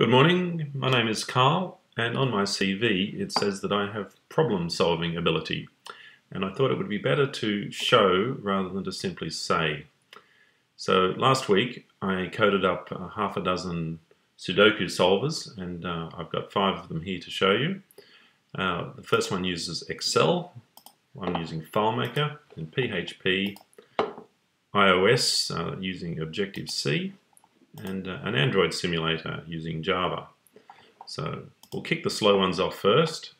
Good morning, my name is Carl and on my CV it says that I have problem solving ability and I thought it would be better to show rather than to simply say. So last week I coded up uh, half a dozen Sudoku solvers and uh, I've got five of them here to show you. Uh, the first one uses Excel, I'm using FileMaker and PHP, iOS uh, using Objective-C, and uh, an Android simulator using Java. So we'll kick the slow ones off first.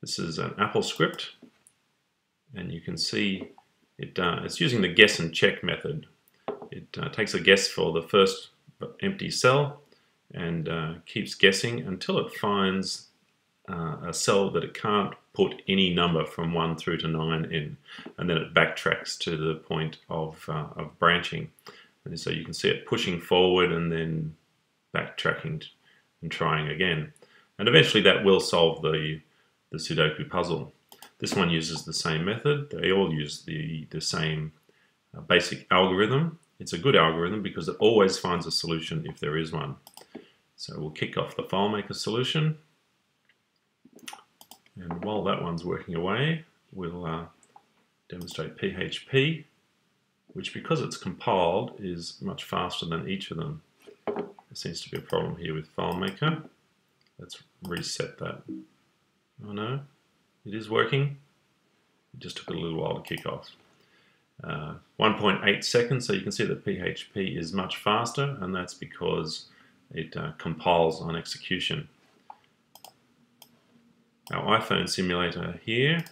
This is an Apple script, and you can see it, uh, it's using the guess and check method. It uh, takes a guess for the first empty cell and uh, keeps guessing until it finds uh, a cell that it can't put any number from 1 through to 9 in, and then it backtracks to the point of, uh, of branching. And so you can see it pushing forward and then backtracking and trying again. And eventually that will solve the, the Sudoku puzzle. This one uses the same method. They all use the, the same uh, basic algorithm. It's a good algorithm because it always finds a solution if there is one. So we'll kick off the FileMaker solution. And while that one's working away, we'll uh, demonstrate PHP which because it's compiled is much faster than each of them. There seems to be a problem here with FileMaker. Let's reset that. Oh no, it is working. It just took a little while to kick off. Uh, 1.8 seconds, so you can see that PHP is much faster, and that's because it uh, compiles on execution. Our iPhone simulator here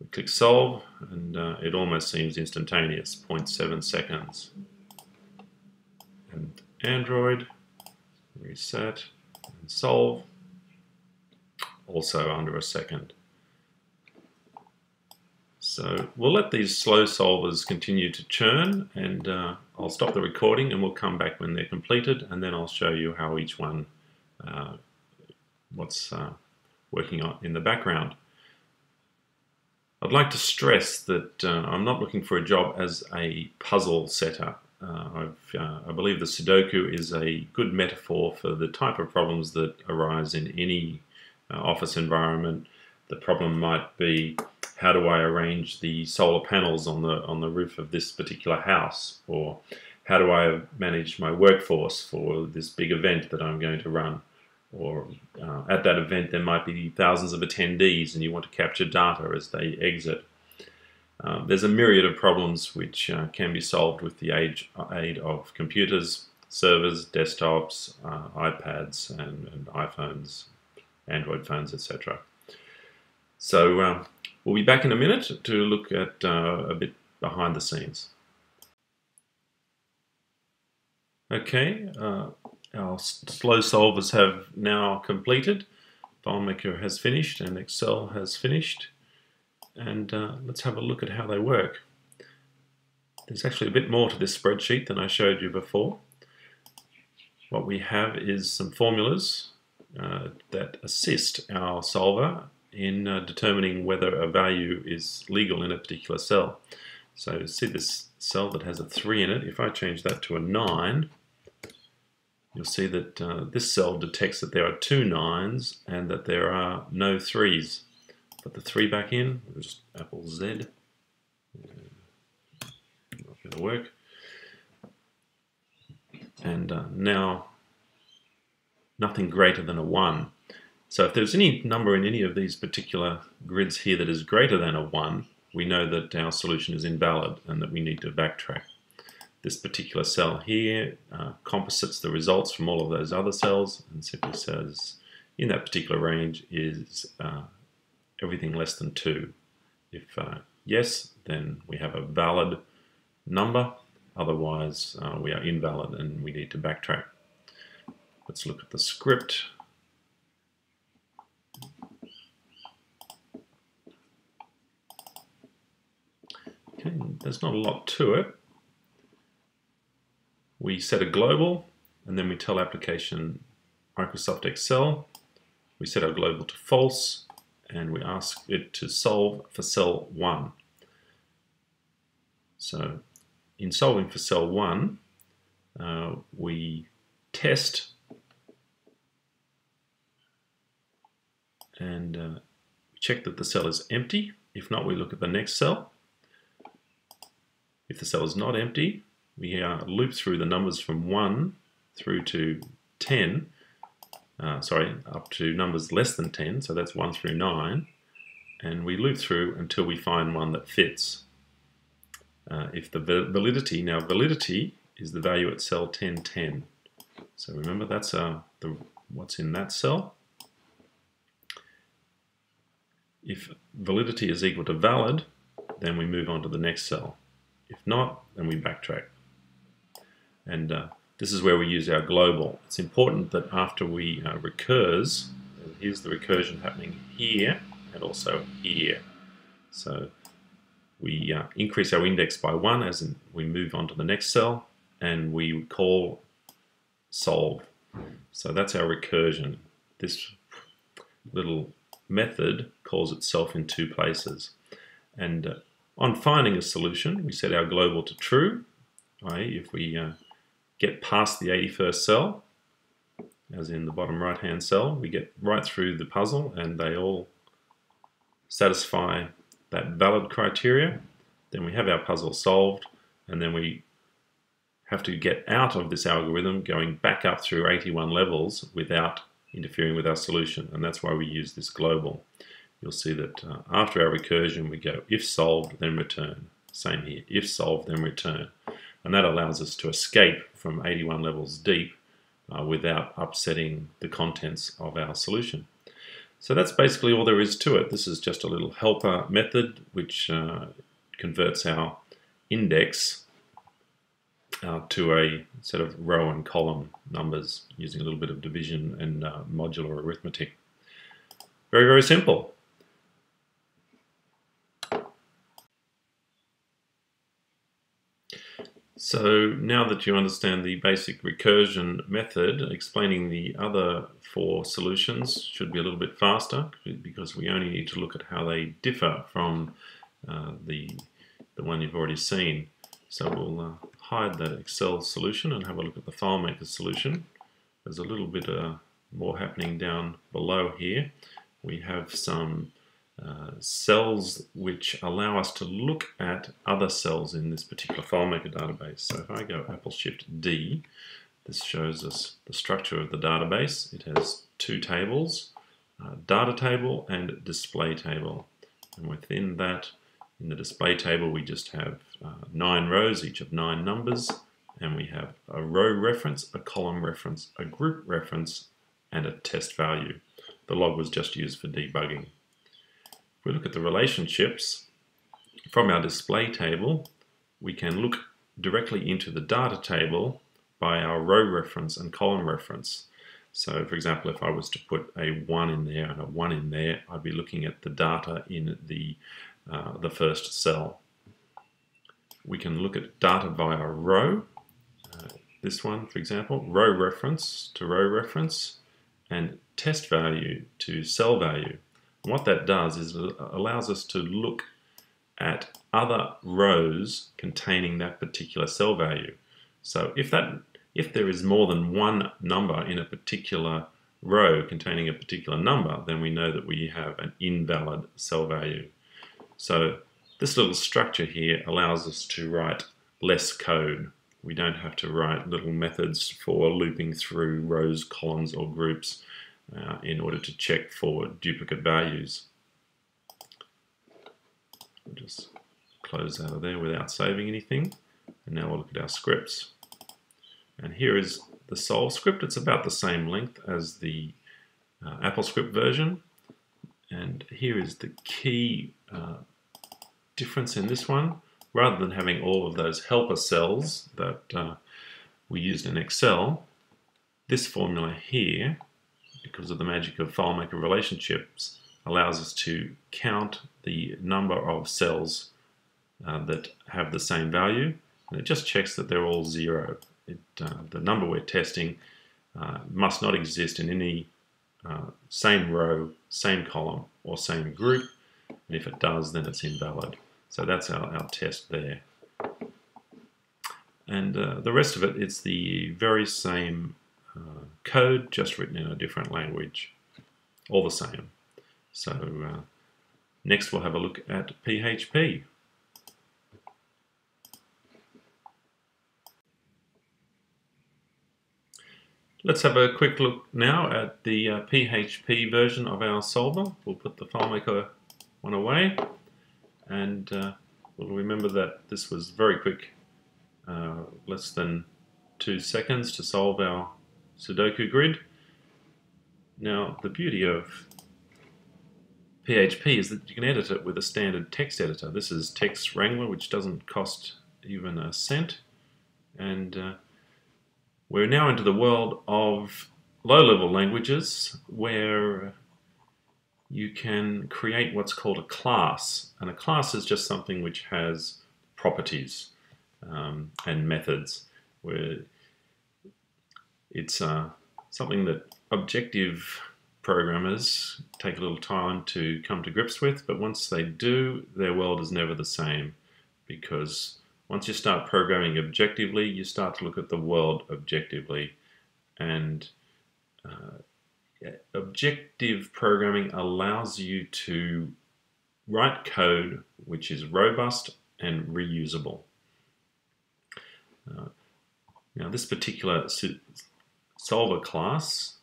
we click solve and uh, it almost seems instantaneous, 0.7 seconds. And Android, reset and solve, also under a second. So we'll let these slow solvers continue to churn and uh, I'll stop the recording and we'll come back when they're completed and then I'll show you how each one, uh, what's uh, working on in the background. I'd like to stress that uh, I'm not looking for a job as a puzzle setter. Uh, uh, i believe the Sudoku is a good metaphor for the type of problems that arise in any uh, office environment. The problem might be how do I arrange the solar panels on the on the roof of this particular house, or how do I manage my workforce for this big event that I'm going to run or uh, at that event there might be thousands of attendees and you want to capture data as they exit. Um, there's a myriad of problems which uh, can be solved with the age, aid of computers, servers, desktops, uh, iPads and, and, iPhones, Android phones, etc. So uh, we'll be back in a minute to look at uh, a bit behind the scenes. Okay, uh, our slow solvers have now completed. FileMaker has finished and Excel has finished. And uh, let's have a look at how they work. There's actually a bit more to this spreadsheet than I showed you before. What we have is some formulas uh, that assist our solver in uh, determining whether a value is legal in a particular cell. So see this cell that has a 3 in it, if I change that to a 9, you'll see that uh, this cell detects that there are two nines and that there are no threes. Put the three back in, just Apple Z. Not going to work. And uh, now nothing greater than a 1. So if there's any number in any of these particular grids here that is greater than a 1, we know that our solution is invalid and that we need to backtrack this particular cell here uh, composites the results from all of those other cells and simply says in that particular range is uh, everything less than 2. If uh, yes, then we have a valid number, otherwise uh, we are invalid and we need to backtrack. Let's look at the script. There's not a lot to it we set a global and then we tell application Microsoft Excel. We set our global to false and we ask it to solve for cell 1. So in solving for cell 1, uh, we test and uh, check that the cell is empty. If not, we look at the next cell. If the cell is not empty, we uh, loop through the numbers from 1 through to 10, uh, sorry, up to numbers less than 10, so that's 1 through 9, and we loop through until we find one that fits. Uh, if the validity, now validity is the value at cell 1010. So remember that's uh, the, what's in that cell. If validity is equal to valid, then we move on to the next cell. If not, then we backtrack. And uh, this is where we use our global. It's important that after we uh, recurse, here's the recursion happening here and also here. So we uh, increase our index by one as in we move on to the next cell and we call solve. So that's our recursion. This little method calls itself in two places. And uh, on finding a solution, we set our global to true. Right? If we uh, get past the 81st cell, as in the bottom right hand cell, we get right through the puzzle and they all satisfy that valid criteria, then we have our puzzle solved and then we have to get out of this algorithm going back up through 81 levels without interfering with our solution and that's why we use this global. You'll see that uh, after our recursion we go if solved then return. Same here, if solved then return. And that allows us to escape from 81 levels deep uh, without upsetting the contents of our solution. So that's basically all there is to it. This is just a little helper method which uh, converts our index uh, to a set of row and column numbers using a little bit of division and uh, modular arithmetic. Very, very simple. So now that you understand the basic recursion method, explaining the other four solutions should be a little bit faster because we only need to look at how they differ from uh, the, the one you've already seen. So we'll uh, hide that Excel solution and have a look at the FileMaker solution. There's a little bit uh, more happening down below here. We have some uh, cells which allow us to look at other cells in this particular FileMaker database. So if I go Apple Shift D, this shows us the structure of the database. It has two tables, data table and display table. And within that, in the display table, we just have uh, nine rows, each of nine numbers, and we have a row reference, a column reference, a group reference, and a test value. The log was just used for debugging we look at the relationships from our display table, we can look directly into the data table by our row reference and column reference. So for example, if I was to put a 1 in there and a 1 in there, I'd be looking at the data in the, uh, the first cell. We can look at data via row. Uh, this one, for example, row reference to row reference and test value to cell value. And what that does is it allows us to look at other rows containing that particular cell value. So if that if there is more than one number in a particular row containing a particular number, then we know that we have an invalid cell value. So this little structure here allows us to write less code. We don't have to write little methods for looping through rows, columns, or groups uh, in order to check for duplicate values. We'll just close out of there without saving anything. And now we'll look at our scripts. And here is the solve script. It's about the same length as the uh, AppleScript version. And here is the key uh, difference in this one. Rather than having all of those helper cells that uh, we used in Excel, this formula here because of the magic of FileMaker relationships, allows us to count the number of cells uh, that have the same value, and it just checks that they're all zero. It, uh, the number we're testing uh, must not exist in any uh, same row, same column, or same group, and if it does, then it's invalid. So that's our, our test there. And uh, the rest of it, it's the very same code, just written in a different language. All the same. So uh, next we'll have a look at PHP. Let's have a quick look now at the uh, PHP version of our solver. We'll put the FileMaker one away and uh, we'll remember that this was very quick, uh, less than two seconds to solve our Sudoku grid. Now the beauty of PHP is that you can edit it with a standard text editor. This is Text Wrangler which doesn't cost even a cent and uh, we're now into the world of low-level languages where you can create what's called a class. And a class is just something which has properties um, and methods where it's uh, something that objective programmers take a little time to come to grips with, but once they do, their world is never the same because once you start programming objectively, you start to look at the world objectively. And uh, objective programming allows you to write code which is robust and reusable. Uh, now this particular solver class,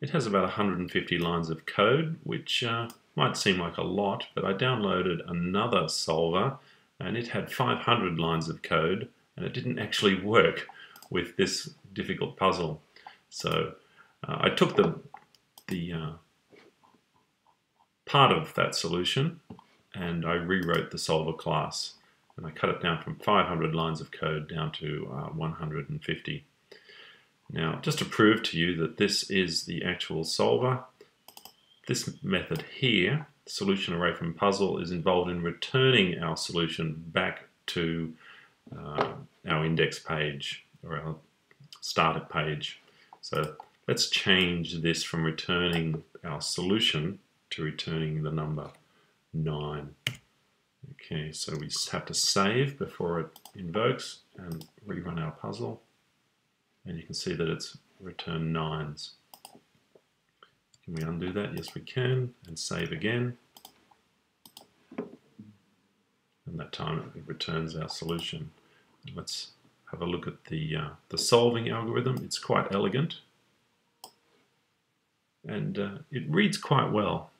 it has about 150 lines of code, which uh, might seem like a lot, but I downloaded another solver and it had 500 lines of code and it didn't actually work with this difficult puzzle. So uh, I took the, the uh, part of that solution and I rewrote the solver class and I cut it down from 500 lines of code down to uh, 150. Now just to prove to you that this is the actual solver, this method here solution array from puzzle is involved in returning our solution back to uh, our index page or our starter page. So let's change this from returning our solution to returning the number 9. Okay, so we have to save before it invokes and rerun our puzzle. And you can see that it's returned 9s. Can we undo that? Yes, we can. And save again. And that time it returns our solution. Let's have a look at the, uh, the solving algorithm. It's quite elegant. And uh, it reads quite well.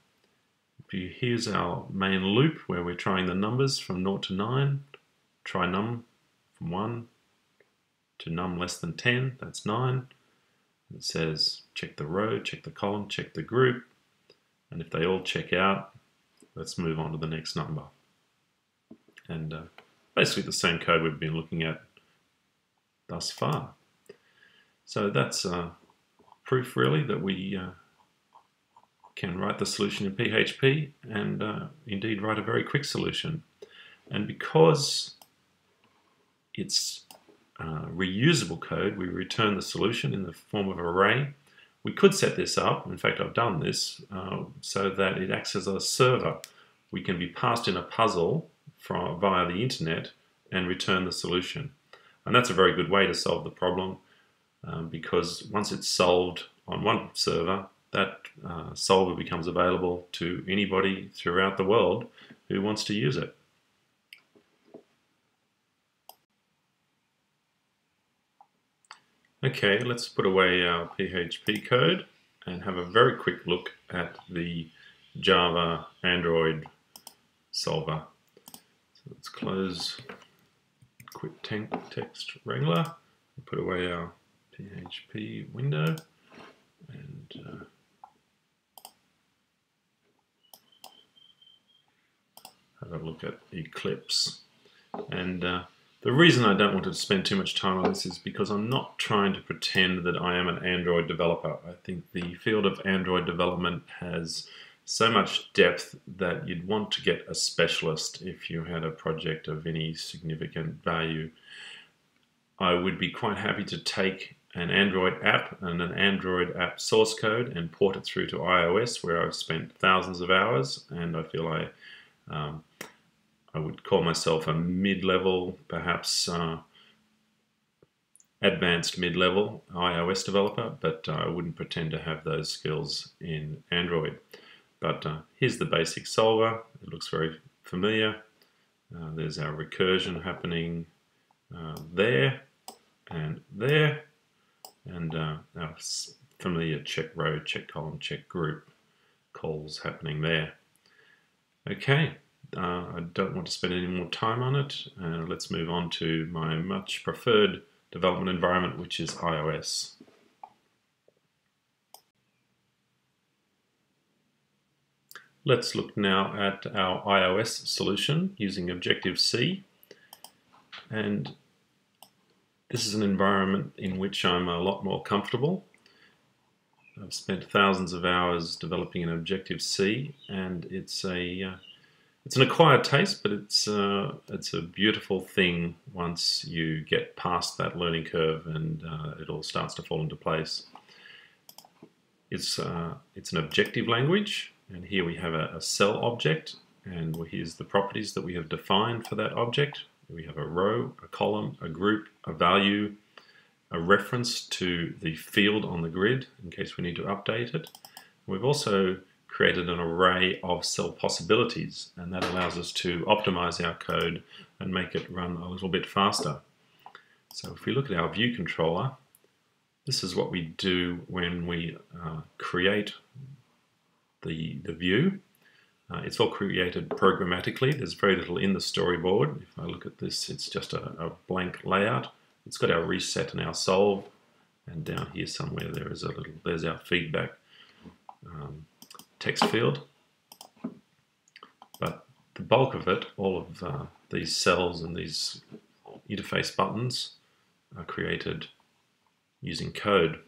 Here's our main loop where we're trying the numbers from 0 to 9. Try num from 1 to num less than 10, that's 9. It says check the row, check the column, check the group, and if they all check out, let's move on to the next number. And uh, basically the same code we've been looking at thus far. So that's uh, proof really that we uh, can write the solution in PHP and uh, indeed write a very quick solution. And because it's uh, reusable code, we return the solution in the form of an array. We could set this up, in fact I've done this, uh, so that it acts as a server. We can be passed in a puzzle from, via the internet and return the solution. And that's a very good way to solve the problem um, because once it's solved on one server, that uh, solver becomes available to anybody throughout the world who wants to use it. Okay, let's put away our PHP code and have a very quick look at the Java Android solver. So let's close quit text wrangler, put away our PHP window and uh, have a look at Eclipse. And uh, the reason I don't want to spend too much time on this is because I'm not trying to pretend that I am an Android developer. I think the field of Android development has so much depth that you'd want to get a specialist if you had a project of any significant value. I would be quite happy to take an Android app and an Android app source code and port it through to iOS where I've spent thousands of hours and I feel I um, I would call myself a mid-level, perhaps uh, advanced mid-level iOS developer, but uh, I wouldn't pretend to have those skills in Android. But uh, here's the basic solver. It looks very familiar. Uh, there's our recursion happening uh, there and there, and uh, our familiar check row, check column, check group calls happening there. Okay, uh, I don't want to spend any more time on it. Uh, let's move on to my much preferred development environment, which is iOS. Let's look now at our iOS solution using Objective-C. And this is an environment in which I'm a lot more comfortable. I've spent thousands of hours developing an Objective-C and it's a uh, it's an acquired taste, but it's uh, it's a beautiful thing once you get past that learning curve and uh, it all starts to fall into place. It's uh, it's an objective language, and here we have a, a cell object, and here's the properties that we have defined for that object. We have a row, a column, a group, a value, a reference to the field on the grid in case we need to update it. We've also created an array of cell possibilities and that allows us to optimize our code and make it run a little bit faster. So if we look at our view controller, this is what we do when we uh, create the, the view. Uh, it's all created programmatically. There's very little in the storyboard. If I look at this, it's just a, a blank layout. It's got our reset and our solve, and down here somewhere there is a little, there's our feedback. Um, text field. But the bulk of it, all of uh, these cells and these interface buttons are created using code.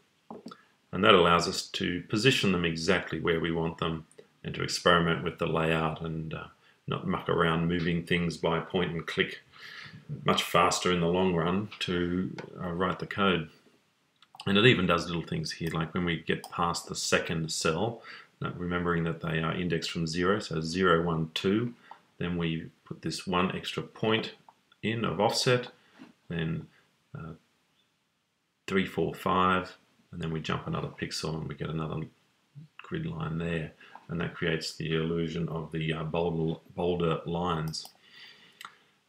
And that allows us to position them exactly where we want them and to experiment with the layout and uh, not muck around moving things by point and click much faster in the long run to uh, write the code. And it even does little things here, like when we get past the second cell, remembering that they are indexed from 0, so 0, 1, 2. Then we put this one extra point in of offset, then uh, 3, 4, 5, and then we jump another pixel and we get another grid line there. And that creates the illusion of the uh, bolder, bolder lines.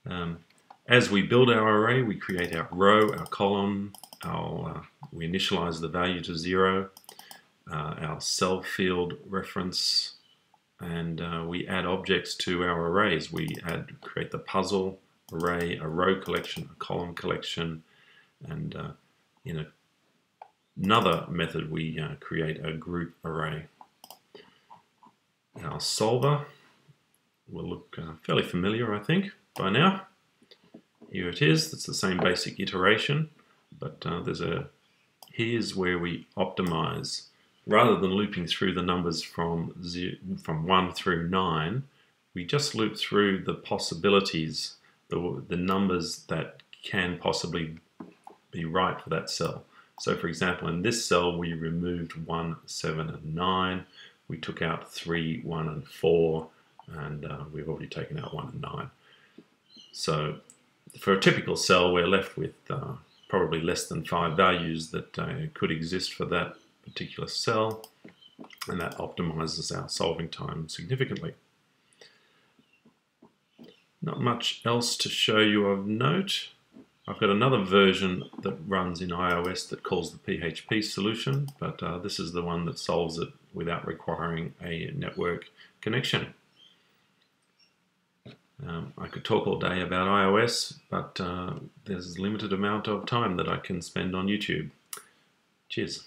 Um, as we build our array, we create our row, our column, our, uh, we initialize the value to 0, uh, our cell field reference and uh, we add objects to our arrays. We add create the puzzle array, a row collection, a column collection, and uh, in a, another method we uh, create a group array. Our solver will look uh, fairly familiar, I think, by now. Here it is. It's the same basic iteration, but uh, there's a here's where we optimize rather than looping through the numbers from, zero, from 1 through 9, we just loop through the possibilities, the, the numbers that can possibly be right for that cell. So for example, in this cell, we removed 1, 7, and 9. We took out 3, 1, and 4, and uh, we've already taken out 1 and 9. So for a typical cell, we're left with uh, probably less than 5 values that uh, could exist for that particular cell, and that optimizes our solving time significantly. Not much else to show you of note. I've got another version that runs in iOS that calls the PHP solution, but uh, this is the one that solves it without requiring a network connection. Um, I could talk all day about iOS, but uh, there's a limited amount of time that I can spend on YouTube. Cheers.